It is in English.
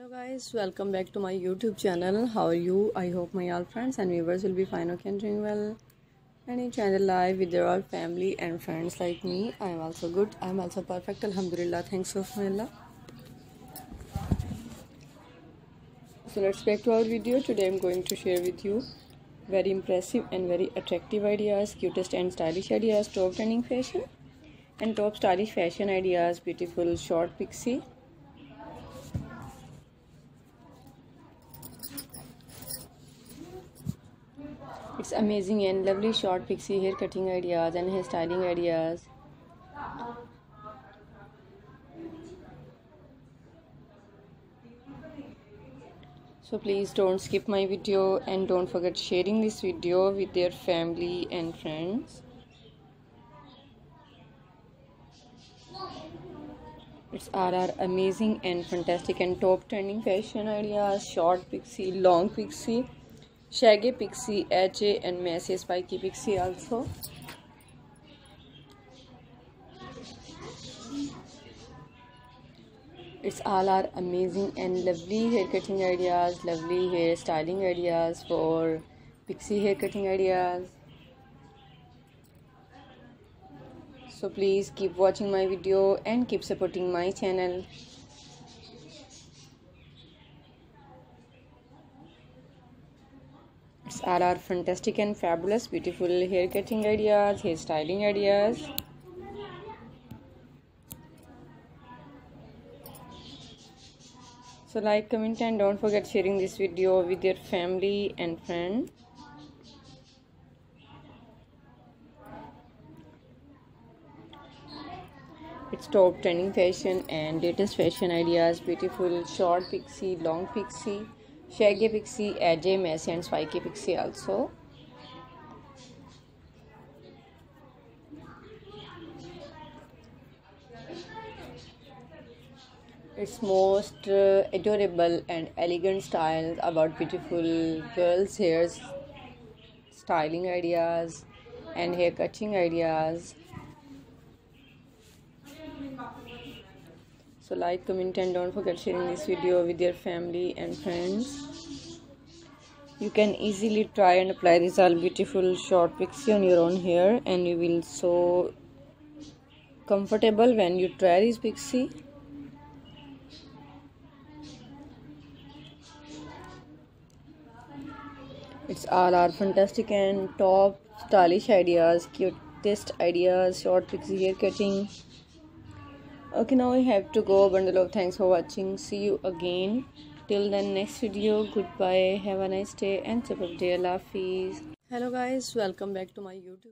hello guys. Welcome back to my youtube channel. How are you? I hope my all friends and viewers will be fine. Okay and doing well. And channel live with your all family and friends like me i am also good. I am also perfect. Alhamdulillah. Thanks of allah so let's back to our video. Today i'm going to share with you very impressive and very attractive ideas cutest and stylish ideas top trending fashion and top stylish fashion ideas beautiful short pixie It's amazing and lovely short pixie hair cutting ideas and hair styling ideas. So please don't skip my video and don't forget sharing this video with your family and friends. It's our amazing and fantastic and top trending fashion ideas, short pixie, long pixie Shaggy Pixie, AJ and Messy Spiky Pixie also. It's all our amazing and lovely hair cutting ideas, lovely hair styling ideas for pixie hair cutting ideas. So please keep watching my video and keep supporting my channel. Are our fantastic and fabulous beautiful hair cutting ideas hair styling ideas. So like comment and don't forget sharing this video with your family and friends. It's top trending fashion and latest fashion ideas beautiful short pixie long pixie Shaggy Pixie, AJ Messy and Spiky Pixie also. Its most uh, adorable and elegant styles about beautiful girls' hairs, styling ideas, and hair cutting ideas. So like comment and don't forget sharing this video with your family and friends. You can easily try and apply this all beautiful short pixie on your own hair and you will so comfortable when you try this pixie. It's all our fantastic and top stylish ideas cutest ideas short pixie hair cutting okay now i have to go bundle of thanks for watching. See you again. Till then next video. Goodbye. Have a nice day and super day. Love hello guys. Welcome back to my youtube